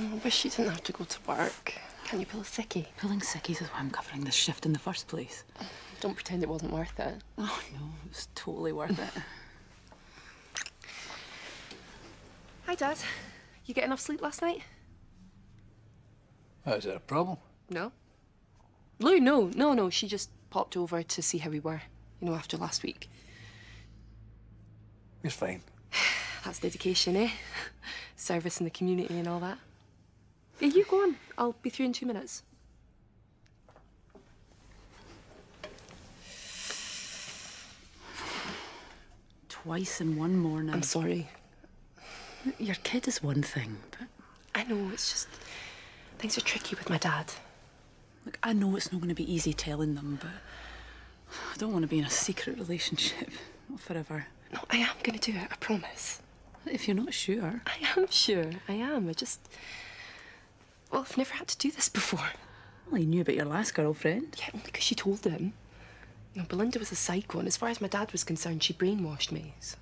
Oh, I wish you didn't have to go to work. Can you pull a sickie? Pulling sickies is why I'm covering this shift in the first place. Don't pretend it wasn't worth it. Oh, no, it was totally worth it. Hi, Dad. You get enough sleep last night? Oh, is that a problem? No. Lou, no, no, no. She just popped over to see how we were, you know, after last week. It's fine. That's dedication, eh? Service in the community and all that. Yeah, you go on. I'll be through in two minutes. Twice in one morning. I'm sorry. Your kid is one thing, but I know, it's just. Things are tricky with my dad. look, I know it's not going to be easy telling them, but I don't want to be in a secret relationship. Not forever. No, I am gonna do it, I promise. If you're not sure. I am sure. I am. I just. I've never had to do this before. Well, he knew about your last girlfriend. Yeah, only because she told him. You know, Belinda was a psycho, and as far as my dad was concerned, she brainwashed me. So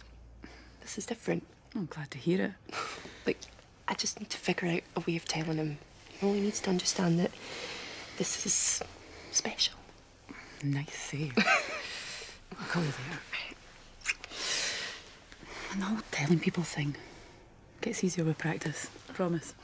this is different. I'm glad to hear it. Like, I just need to figure out a way of telling him. You know, he needs to understand that this is special. Nice save. I'll call you later. And the whole telling people thing gets easier with practice. I promise.